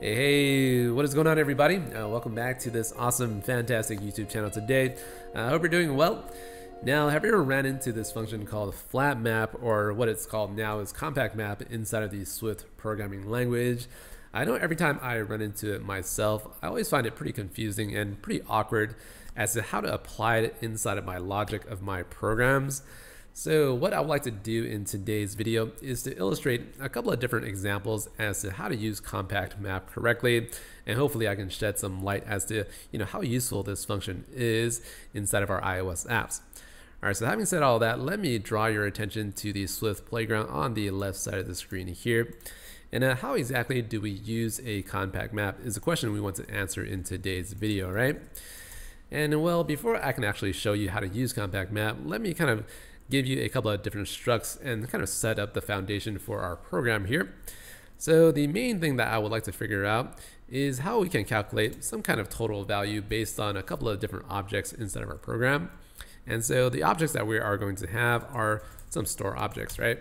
Hey, what is going on, everybody? Uh, welcome back to this awesome, fantastic YouTube channel today. I uh, hope you're doing well. Now, have you ever ran into this function called flat map, or what it's called now is compact map inside of the Swift programming language? I know every time I run into it myself, I always find it pretty confusing and pretty awkward as to how to apply it inside of my logic of my programs. So what I would like to do in today's video is to illustrate a couple of different examples as to how to use compact map correctly and hopefully I can shed some light as to you know how useful this function is inside of our iOS apps. Alright, so having said all that, let me draw your attention to the Swift Playground on the left side of the screen here. And uh, how exactly do we use a compact map is a question we want to answer in today's video, right? And well, before I can actually show you how to use compact map, let me kind of give you a couple of different structs and kind of set up the foundation for our program here. So the main thing that I would like to figure out is how we can calculate some kind of total value based on a couple of different objects inside of our program. And so the objects that we are going to have are some store objects, right?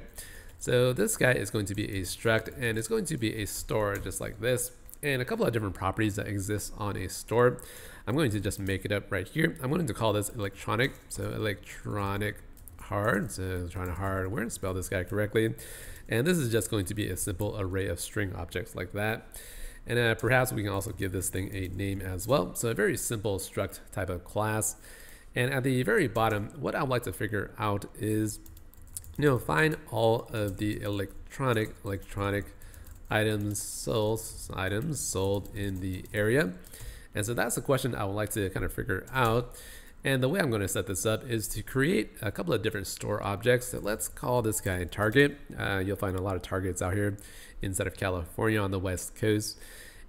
So this guy is going to be a struct and it's going to be a store just like this and a couple of different properties that exist on a store. I'm going to just make it up right here. I'm going to call this electronic. So electronic hard, so trying to hard, going to spell this guy correctly. And this is just going to be a simple array of string objects like that. And uh, perhaps we can also give this thing a name as well. So a very simple struct type of class. And at the very bottom, what I'd like to figure out is, you know, find all of the electronic electronic items sold items sold in the area. And so that's a question I would like to kind of figure out. And the way I'm going to set this up is to create a couple of different store objects. So let's call this guy target. Uh, you'll find a lot of targets out here inside of California on the West Coast.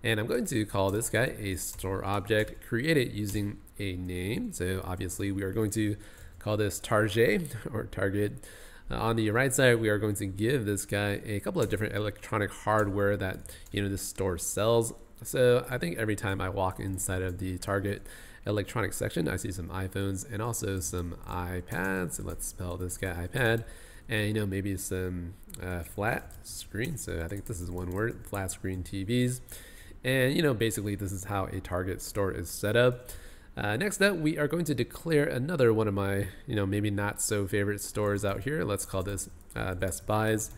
And I'm going to call this guy a store object, create it using a name. So obviously we are going to call this target or target. Uh, on the right side, we are going to give this guy a couple of different electronic hardware that you know this store sells. So I think every time I walk inside of the target electronics section, I see some iPhones and also some iPads. Let's spell this guy iPad. And you know, maybe some uh, flat screen. So I think this is one word, flat screen TVs. And you know, basically this is how a Target store is set up. Uh, next up, we are going to declare another one of my, you know, maybe not so favorite stores out here. Let's call this uh, Best Buys.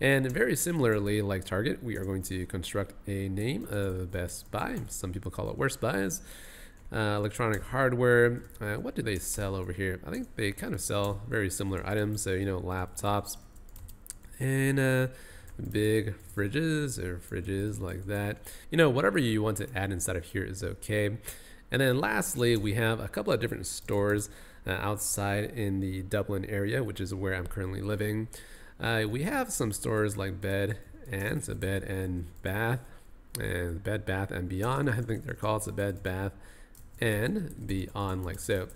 And very similarly, like Target, we are going to construct a name of Best Buy. Some people call it Worst Buys. Uh, electronic hardware. Uh, what do they sell over here? I think they kind of sell very similar items. So, you know, laptops and uh, big fridges or fridges like that. You know, whatever you want to add inside of here is okay. And then lastly, we have a couple of different stores uh, outside in the Dublin area, which is where I'm currently living. Uh, we have some stores like Bed and so Bed and Bath and Bed Bath and Beyond. I think they're called so Bed Bath and Beyond like so.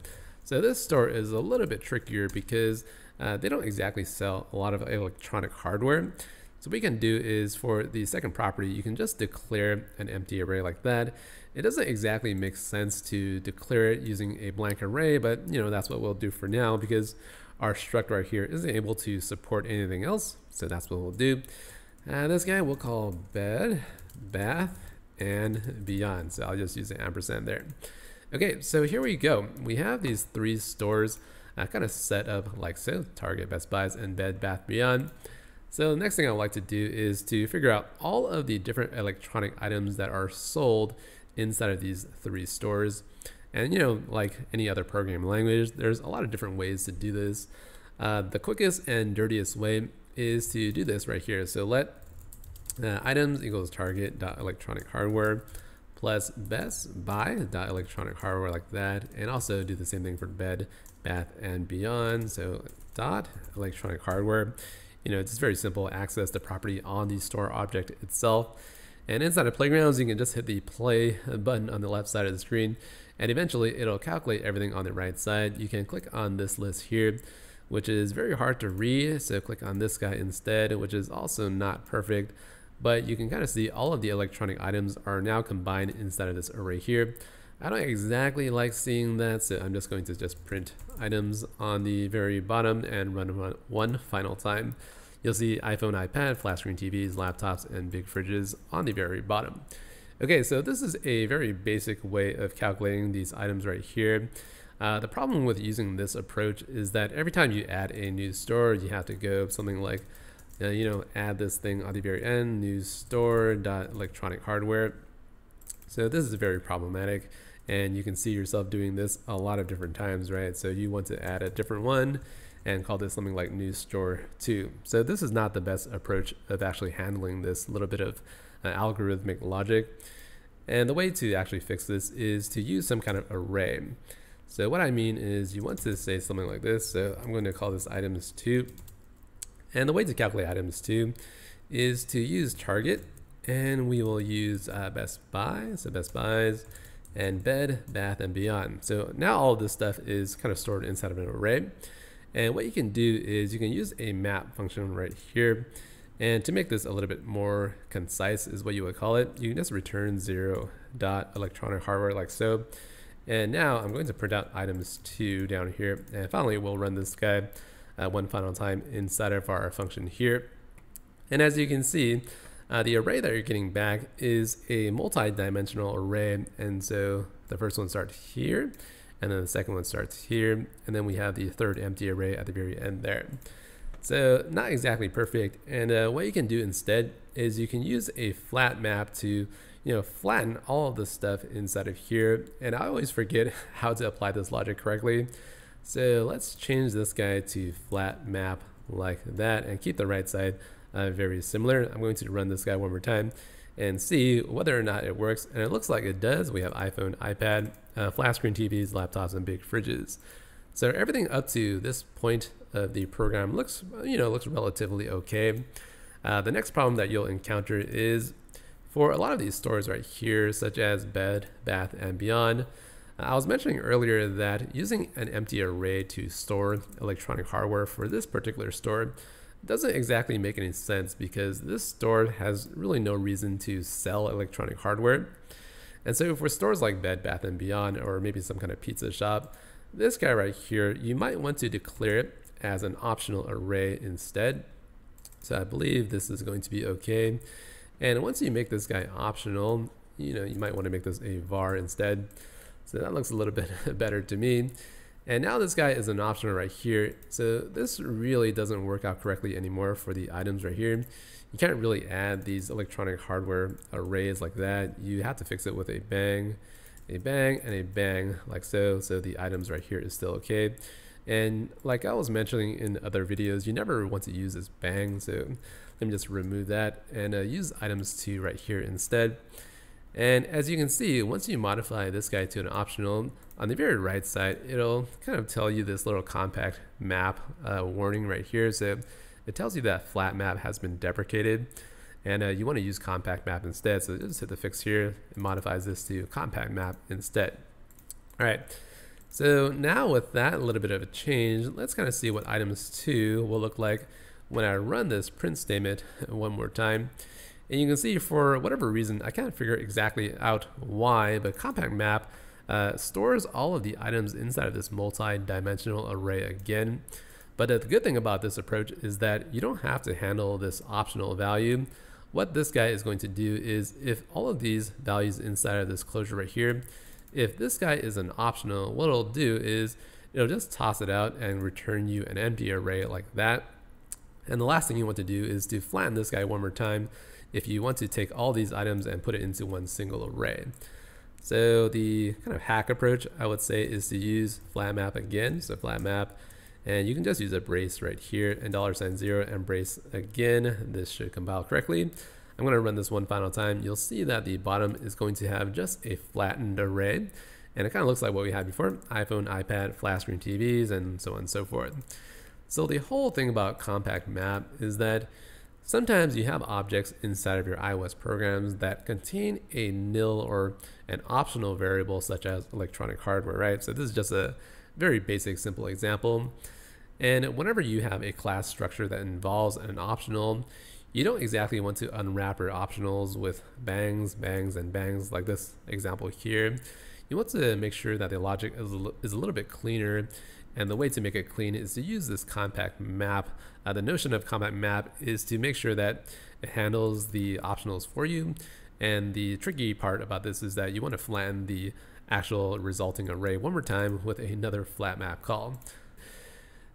So this store is a little bit trickier because uh, they don't exactly sell a lot of electronic hardware. So what we can do is for the second property, you can just declare an empty array like that. It doesn't exactly make sense to declare it using a blank array, but you know that's what we'll do for now because our struct right here isn't able to support anything else. So that's what we'll do. And this guy we'll call bed, bath, and beyond. So I'll just use an ampersand there. Okay, so here we go. We have these three stores uh, kind of set up like so, Target, Best Buys, and Bed Bath Beyond. So the next thing I'd like to do is to figure out all of the different electronic items that are sold inside of these three stores. And you know, like any other programming language, there's a lot of different ways to do this. Uh, the quickest and dirtiest way is to do this right here. So let uh, items equals target dot electronic hardware plus best buy dot electronic hardware like that, and also do the same thing for bed, bath, and beyond. So dot electronic hardware you know, it's very simple. Access the property on the store object itself. And inside of Playgrounds, you can just hit the play button on the left side of the screen, and eventually it'll calculate everything on the right side. You can click on this list here, which is very hard to read, so click on this guy instead, which is also not perfect, but you can kind of see all of the electronic items are now combined inside of this array here. I don't exactly like seeing that, so I'm just going to just print items on the very bottom and run one final time. you'll see iPhone, iPad, flat screen TVs, laptops, and big fridges on the very bottom. Okay, so this is a very basic way of calculating these items right here. Uh, the problem with using this approach is that every time you add a new store, you have to go something like, uh, you know, add this thing at the very end, new store dot electronic hardware. So this is very problematic and you can see yourself doing this a lot of different times, right? So you want to add a different one and call this something like new store 2. So this is not the best approach of actually handling this little bit of uh, algorithmic logic. And the way to actually fix this is to use some kind of array. So what I mean is you want to say something like this. So I'm going to call this items 2. And the way to calculate items 2 is to use target and we will use uh, best buy. So best buys and bed, bath, and beyond. So now all this stuff is kind of stored inside of an array. And what you can do is you can use a map function right here and to make this a little bit more concise is what you would call it, you can just return zero dot electronic hardware like so. And now I'm going to print out items two down here. And finally, we'll run this guy uh, one final time inside of our function here. And as you can see, uh, the array that you're getting back is a multi-dimensional array. And so the first one starts here, and then the second one starts here. And then we have the third empty array at the very end there. So not exactly perfect. And uh, what you can do instead is you can use a flat map to you know flatten all of the stuff inside of here. And I always forget how to apply this logic correctly. So let's change this guy to flat map like that and keep the right side uh, very similar. I'm going to run this guy one more time and see whether or not it works. And it looks like it does. We have iPhone, iPad, uh, flat screen TVs, laptops, and big fridges. So everything up to this point of the program looks, you know, looks relatively okay. Uh, the next problem that you'll encounter is for a lot of these stores right here, such as bed, bath, and beyond. I was mentioning earlier that using an empty array to store electronic hardware for this particular store doesn't exactly make any sense because this store has really no reason to sell electronic hardware. And so for stores like Bed Bath & Beyond or maybe some kind of pizza shop, this guy right here, you might want to declare it as an optional array instead. So I believe this is going to be okay. And once you make this guy optional, you know, you might want to make this a var instead. So that looks a little bit better to me. And now this guy is an optional right here. So this really doesn't work out correctly anymore for the items right here. You can't really add these electronic hardware arrays like that. You have to fix it with a bang, a bang, and a bang like so. So the items right here is still okay. And like I was mentioning in other videos, you never want to use this bang. So let me just remove that and uh, use items two right here instead. And as you can see, once you modify this guy to an optional, on the very right side, it'll kind of tell you this little compact map uh, warning right here. So it tells you that flat map has been deprecated and uh, you want to use compact map instead. So just hit the fix here. It modifies this to compact map instead. All right. So now with that little bit of a change, let's kind of see what items two will look like when I run this print statement one more time. And you can see for whatever reason, I can't figure exactly out why, but compact map uh, stores all of the items inside of this multi-dimensional array again. But the good thing about this approach is that you don't have to handle this optional value. What this guy is going to do is if all of these values inside of this closure right here, if this guy is an optional, what it'll do is it'll just toss it out and return you an empty array like that. And the last thing you want to do is to flatten this guy one more time if you want to take all these items and put it into one single array. So the kind of hack approach I would say is to use flat map again. So flat map, and you can just use a brace right here and dollar sign zero and brace again. This should compile correctly. I'm going to run this one final time. You'll see that the bottom is going to have just a flattened array. And it kind of looks like what we had before, iPhone, iPad, flat screen TVs, and so on and so forth. So the whole thing about compact map is that sometimes you have objects inside of your iOS programs that contain a nil or an optional variable such as electronic hardware, right? So this is just a very basic, simple example. And whenever you have a class structure that involves an optional, you don't exactly want to unwrap your optionals with bangs, bangs, and bangs like this example here. You want to make sure that the logic is a, is a little bit cleaner And the way to make it clean is to use this compact map. Uh, the notion of compact map is to make sure that it handles the optionals for you. And the tricky part about this is that you want to flatten the actual resulting array one more time with another flat map call.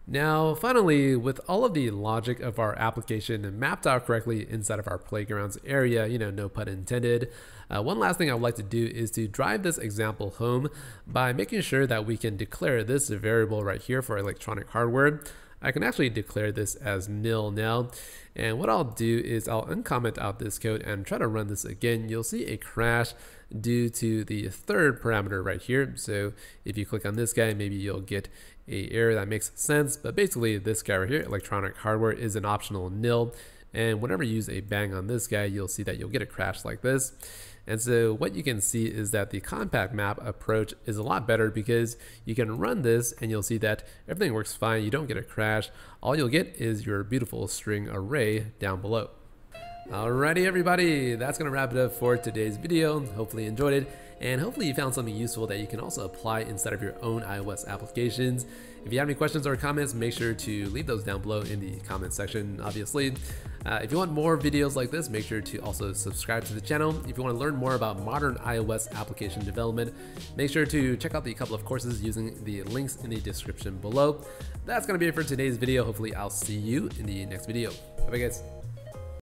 Now, finally, with all of the logic of our application mapped out correctly inside of our playgrounds area, you know, no pun intended, uh, one last thing I would like to do is to drive this example home by making sure that we can declare this variable right here for electronic hardware. I can actually declare this as nil now. And what I'll do is I'll uncomment out this code and try to run this again. You'll see a crash due to the third parameter right here. So if you click on this guy, maybe you'll get a error that makes sense. But basically this guy right here, electronic hardware is an optional nil. And whenever you use a bang on this guy, you'll see that you'll get a crash like this. And so what you can see is that the compact map approach is a lot better because you can run this and you'll see that everything works fine. You don't get a crash. All you'll get is your beautiful string array down below. Alrighty everybody, that's going to wrap it up for today's video. Hopefully you enjoyed it and hopefully you found something useful that you can also apply inside of your own iOS applications. If you have any questions or comments, make sure to leave those down below in the comment section, obviously. Uh, if you want more videos like this, make sure to also subscribe to the channel. If you want to learn more about modern iOS application development, make sure to check out the couple of courses using the links in the description below. That's going to be it for today's video. Hopefully I'll see you in the next video. Bye guys.